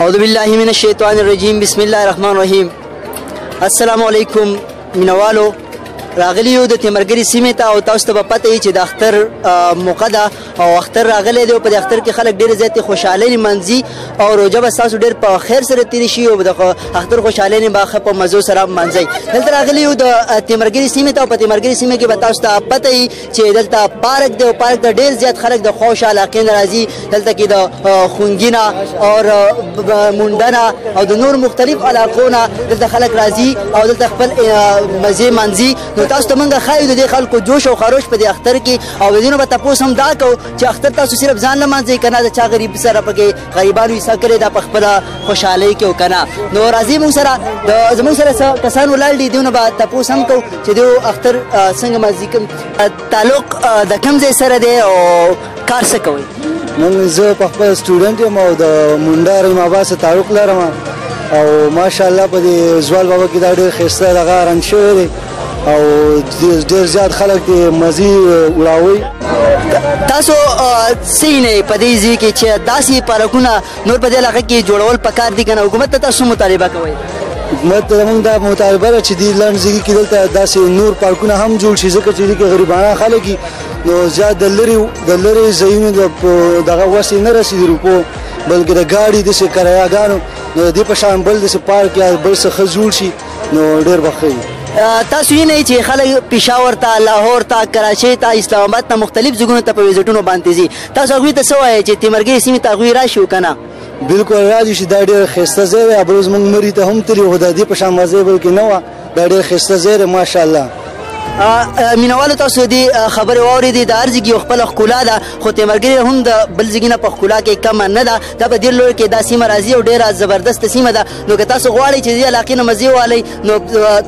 اعوذ بالله من الشیطان الرجیم بسم الله الرحمن الرحیم السلام علیکم مینوالو راغلی یو د تیمرګری سیمه ته او تاسو ته پته یی چې د اختر موقع ده او اختر راغلی دی په د اختر کې خلک ډیر زیات خوشاله لمنځي او روزه به تاسو ډیر په خیر سره تیر شي او د اختر خوشاله نه باخه په مزو سره منځي دلته راغلی یو د تیمرګری سیمه ته په تیمرګری سیمه کې به تاسو ته پته یی چې دلته پارک دی او پارک ته ډیر زیات خلک د خوښ علاقې نه راځي دلته کې د خونګینا او مونډنا او د نور مختلف علاقو نه دلته خلک راځي او دلته خپل مزه منځي نو تاسو ته مونږه خایو د خلکو جوش او خروش په دې اختر کې او دینو به تاسو هم دا کو چې اختر تاسو صرف ځان نه منځي کنه د چا غریب سره پکې غریبانو حصہ کړی دا په خپل خوشحالي کې وکنه نو راځي موږ سره د زموږ سره څه کسان ولاړ دي دیونه به تاسو هم کو چې دو اختر څنګه مازی کوم تعلق د کوم ځای سره دی او کار څه کوي من زه په خپل سټوډنټ یم او د مونډار یم اباس تعلق لرم او ماشاءالله په دې زوال بابا کې دا ډېر خسته دغه رن شوی دی او ډېر زیات خلک دې مزي وړاوي تاسو سینه په دې ځای کې چې داسې پارکونه نور په دې علاقه کې جوړول پکار دي کنه حکومت ته تاسو مطالبه کوئ حکومت ته موږ دا مطالبه ده چې دې لنډ ځای کې دلته داسې نور پارکونه هم جوړ شي ځکه چې دې کې غریبانه خلک نو زیات د لری د لری ځایونو د دغه وسې نه رسیدي روپو بلکې د ګاډي د سې کرایاګانو نو دې په شان بل د سې پارک یا بل څه خزول شي نو ډیر به ښه تاسو یې نه چې خلک پېښور ته لاهور ته کراچۍ ته اسلام آباد ته مختلف ځایونو ته په ویزټونو باندې ځي تاسو هغوی ته څه وایئ چې تیمرګۍ سیمې ته هغوی راشي او که نه بالکل راځي چې دا ډېر ښایسته ځای دی بل زموږ مري ته هم تلي خو د دې په شان مزه یې بلکې نه وه دا ډېر ښایسته ځای دی ماشاءالله مینوالو تاسو دې خبرې واورېدې د هر ځګي یو خپله ښکلا ده خو تیمرګرې هم د بل ځګي نه په ښکلا کې کمه نه ده دا په دې لوی کې دا سیمه راځي او ډېره زبردسته سیمه ده نو که تاسو غواړئ چې دې علاقې نه مزې والئ نو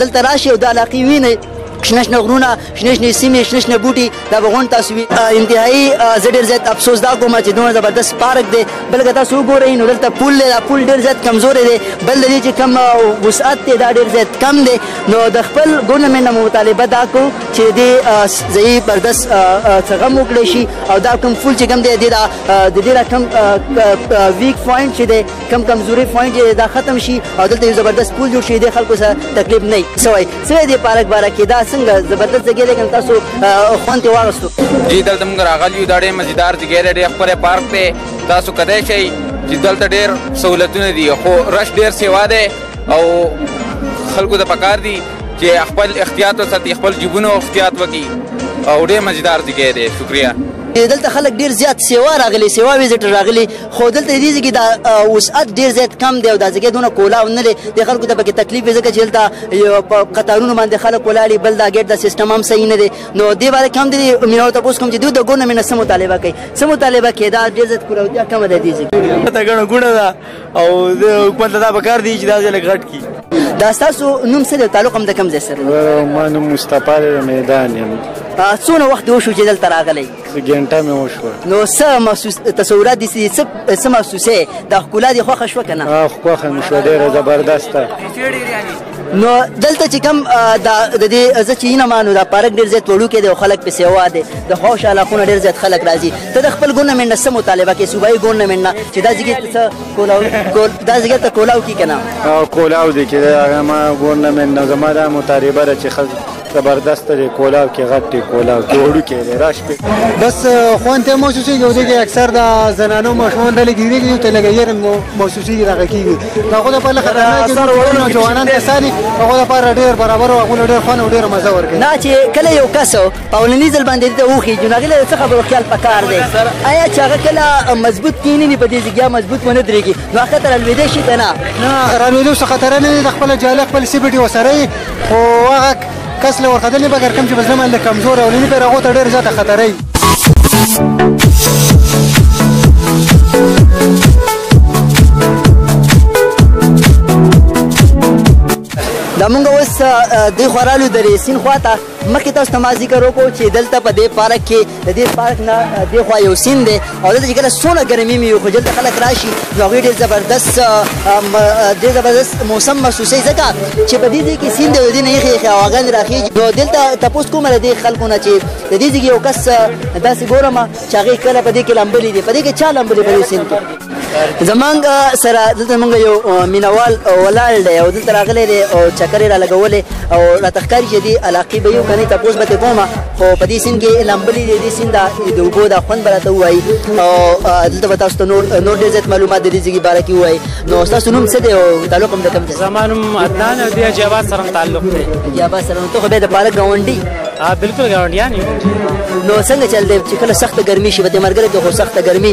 دلته راشئ او دا علاقې وینئ شنه شنه غرونه شنه شنه سیمې شنه شنه بوټي دا به غونډ تاسو وي انتهایی زه ډېر زیات افسوس دا کوم چې دومره زبردست پارک دی بل که تاسو وګورئ نو دلته پول دی دا پول ډېر زیات کمزوری دی بل د دې چې کم وسعت دی دا ډېر زیات کم دی نو د خپل ګورنمنټ نه مطالبه دا کو چې دې ځای بردست څغم وکړي شي او دا کوم فول چې کوم دی د دې را کوم ویک پوینټ چې دی کم کمزوري پوینټ یې دا ختم شي او دلته یو زبردست پول جوړ شي د خلکو سره تکلیف نه سوی سره دې پارک باره کې دا څنګه زبردست ځای لیکن تاسو خوند یې واغستو جی دلته موږ راغلي یو دا ډېر مزیدار ځای دی ډېر ښکلی پارک دی تاسو کدای شئ چې دلته ډېر سهولتونه دي خو رش ډېر سیوا دی او خلکو ته پکار دي چې خپل احتیاط وساتي خپل جیبونه احتیاط وکړي او ډېر مزیدار ځای دی شکریه دلته خلک ډېر زیات سیوا راغلي سیوا ویزټر راغلي خو دلته دې ځای کې دا وسعت ډېر زیات کم دی او دا ځای دونه کولاو نه دی د خلکو ته پکې تکلیف وي ځکه چې دلته په قطارونو باندې خلک ولاړ دي بل دا ګیټ دا سیستم هم صحیح نه دی نو دې باره کې هم دې مینوال تپوس کوم چې دوی د ګورنمنټ نه څه مطالبه کوي څه مطالبه کوي دا ډېر زیات کولاوتیا کمه ده دې ځای کې دا ګڼه ګوڼه ده او د حکومت ته دا پکار دی چې دا ځای لږ غټ کړي دا ستاسو نوم څه دی تعلق هم د کوم ځای سره ما نوم مصطفی میدان یم څونه وخت وشو چې دلته راغلی ګنټه مې وشو نو څه محسوس تصورات دي څه څه محسوسه د ښکلا دي خوښه شو کنه اه خوښه مې شو ډېره زبردسته نو دلته چې کوم د دې زه چې نه مانو دا پارک ډېر زیات وړو کې دی او خلک پسې هوا دی د خوش علاقونه ډېر زیات خلک راځي ته د خپل ګورنمنټ نه څه مطالبه کې صوبایي ګورنمنټ نه چې دا ځګې ته کولاو دا ځګې ته کولاو کې کنه کولاو دي کې هغه ما ګورنمنټ نه زما دا مطالبه چې خلک زبردست دی کولاو کې غټ دی کولاو کې وړو کې دی راش په بس خوان ته محسوسي ګو دي کې اکثر دا زنانو مشمون دل ګیری کې ته لګي ير محسوسي دا کیږي دا خو د په لخر نه کې نو جوانان ته سالي هغه د پر ډیر برابر او هغه ډیر خوان او ډیر مزه ورکړي نه چې کله یو کس په ولني ځل باندې ته وخی جنغه له څه خبرو خیال پکار دی آیا چې هغه کله مضبوط کینی نه په دې ځګیا مضبوط ونه درېږي نو خطر الویدې شي کنه نه رانو څه خطر نه د خپل جاله خپل سیبټي وسره خو هغه کس له ورخدنې بغیر کوم چې په زړه باندې کمزور او لیني پرې هغو ته ډېر زیاته خطره وي دا مونږ اوس د خورالو د ریسین خواته مخکې تاسو ته ما ذکر وکړو چې دلته په دې پارک کې د دې پارک نه دې خوا یو سین دی او دلته چې کله څونه ګرمي وي خو دلته خلک راشي نو هغوی ډېر زبردست ډېر زبردست موسم محسوسوي ځکه چې په دې ځای کې سیند دی او د دې نه یخې یخې هواګانې راخېږي نو دلته تپوس کوم له دې خلکو نه چې د دې ځای کې یو کس داسې ګورم چې هغې کله په دې کې لامبلي دي په دې کې چا لامبلي په دې سیند کې زمونږ سره دلته مونږ یو مینوال ولاړ دی او دلته راغلی دی او چکرې را لګولې او راته ښکاري چې دې علاقې به یو کنې تپوس به ترې کوم خو په دې سیند کې لامبلي دی دې سیند د اوبو دا خوند به راته ووایي او دلته به تاسو ته نور نور ډېر زیات معلومات د دې ځای باره کې ووایي نو ستاسو نوم څه دی او تعلق هم د کوم ځای زما نوم عدنان او د حاجي عباس سره تعلق دی حاجي عباس سره ته خو بیا د پاره ګاونډي ها بالکل ګاونډیان نو څنګه چل دی چې کله سخته ګرمي شي به د مرګره کې خو سخته ګرمي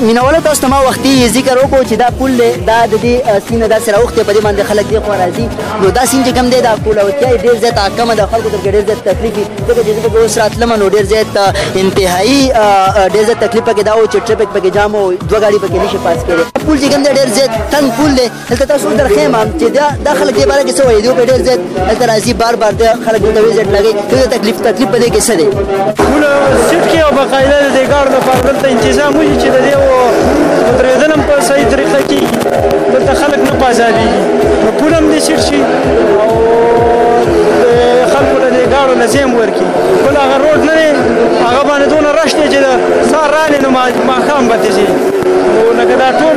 مینواله تاسو ته ما وختي ذکر وکړو چې دا پول دی دا د دې سینه داسې راوښتی په دې باندې خلک دې خوا راځي نو دا سین چې کوم دی دا کولوتیا یې ډېر زیات کمه ده خلکو ته پکې ډېر زیات تکلیف وي ځکه چې زه پکې اوس راتلم نو ډېر زیات انتهایي ډېر زیات تکلیف پکې دا و چې ټریفک پکې جام و دوه ګاډي پکې نشي پاس کېدی پول چې کوم دی ډېر زیات تنګ پول دی دلته تاسو هم درخیم هم چې دا دا خلک دې باره کې څه وایي دوی په ډېر زیات دلته راځي بار بار دا خلک دلته ډېر زیات لګي دوی تکلیف تکلیف په دې کې څه دی موږ سیټ کې او باقاعده د دې ګارډ لپاره دلته انتظام وشي چې د دې درېدل هم په صحیح طریقه کې دلته خلک نه په ازادي نو پول هم دې سیټ شي او خلکو له دې ګارډو نه زیم ورکړي بل هغه روډ نه دی هغه باندې دونه رش دی چې د سهار رانې نو ماښام به تېزي نو لکه دا ټول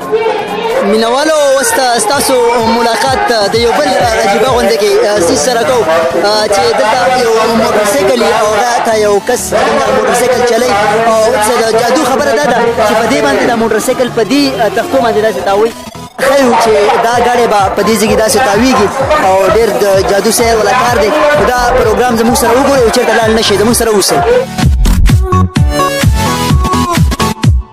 مینوالو اوس ستاسو ملاقات د یو بل عجیبه غونډه کې سیس سره کوو چې دلته یو موټر سایکل یې او هغه ته یو کس دغه موټر سایکل چلی او څه د جادو خبره دا ده چې په دې باندې دا موټر سایکل په دې تختو باندې داسې تاوي ښیو چې دا ګاډی به په دې ځای کې داسې تاویږي او ډېر د جادو سیر ولا کار دی دا پروګرام زموږ سره وګورئ او چېرته لاړ نه شئ زموږ سره اوسئ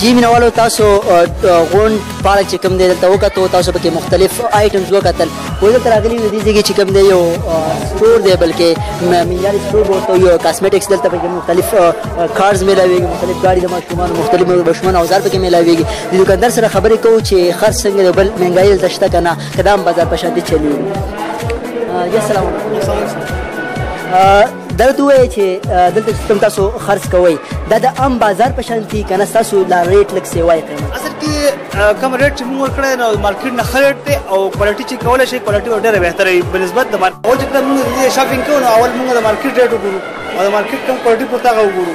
جی مینوالو تاسو غونډ په اړه چې کوم دی دلته وکتو تاسو پکې مختلف آیټمز وکتل و دلته راغلي د دې ځای چې کوم دی یو سټور دی بلکې معیاري سټور ورته یو کاسمیټکس دلته پکې مختلف کارز میلاویږي مختلف ګاډي د ماشومان مختلف ماشومان اوزار پکې میلاویږي د دکاندار سره خبرې کوو چې خرڅ څنګه بل مهنګایي دلته شته کنه کدام بازار په شاندې چلیږي یا سلام علیکم دا ته وایي چې دلته چې کوم تاسو خرڅ کوئ دا د عام بازار په شان دي که نه ستاسو لا ریټ لږ سیوای قیمت اصل کې کوم ریټ چې موږ ورکړی نو مارکیټ نه ښه ریټ دی او کوالټي چې کولی شي کوالټي ور ډېره بهتره وي په نسبت د مارکیټ او چې کله موږ د دې شاپینګ کوو نو اول موږ د مارکیټ ریټ وګورو او د مارکیټ کوم کوالټي پورته هغه وګورو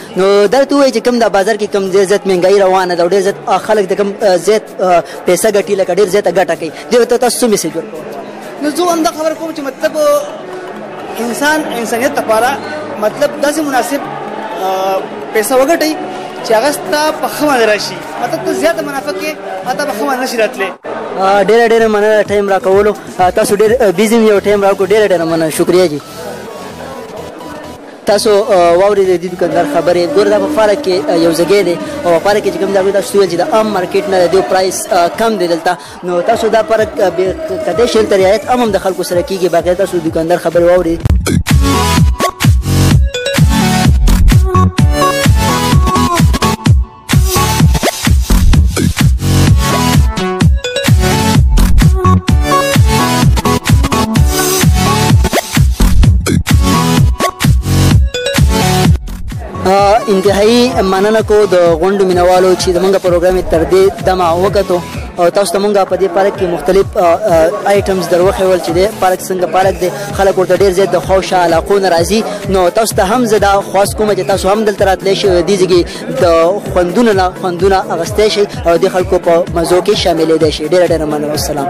نو دا ته وایي چې کوم دا بازار کې کوم ډېر زیات مهنګایي روانه ده او ډېر زیات خلک د کوم زیات پیسه ګټي لکه ډېر زیاته ګټه کوي دې ته تاسو څه میسج ورکوئ نو زه هم دا خبره کوم چې مطلب انسان انسانیت لپاره مطلب داسې مناسب پیسې وګټي چې هغه ستا په خمه راشي مطلب ته زیاته منافع کې اته په خمه نشي راتلې ډېر ډېر مننه ټایم راکولو تاسو ډېر بیزی یو ټایم راکو ډېر ډېر مننه شکریا جی تاسو واورېدې د دکاندار خبرې ګوره دا په فاره کې یو ځای دی او په فاره کې چې کوم دا تاسو ویل چې د عام مارکیټ نه د پرایس کم دی دلته نو تاسو دا پر کده شل تر رعایت عام د خلکو سره کیږي باقي تاسو دکاندار خبرې واوري انتهایی مننه کو د غونډو مینوالو چې زمونږ پروګرام تر دې دمه وکړو او تاسو ته مونږه په دې پارک کې مختلف آیټمز دروخه ول چې د پارک څنګه پارک دی خلک ورته ډیر زیات د خوشاله علاقو ناراضي نو تاسو ته هم زدا خواست کوم چې تاسو هم دلته راتلی شئ د دې د خوندونو نه خوندونه اغستې شي او د خلکو په مزو کې شاملې دي شي ډېر ډېر مننه والسلام